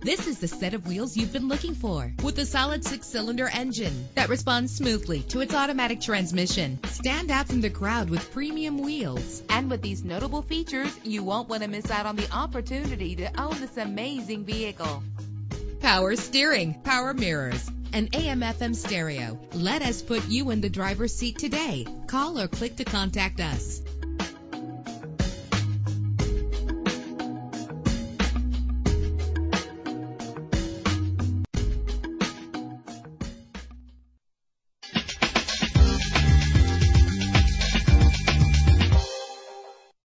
This is the set of wheels you've been looking for with a solid six cylinder engine that responds smoothly to its automatic transmission. Stand out from the crowd with premium wheels. And with these notable features, you won't want to miss out on the opportunity to own this amazing vehicle. Power steering, power mirrors, an AM FM stereo. Let us put you in the driver's seat today. Call or click to contact us.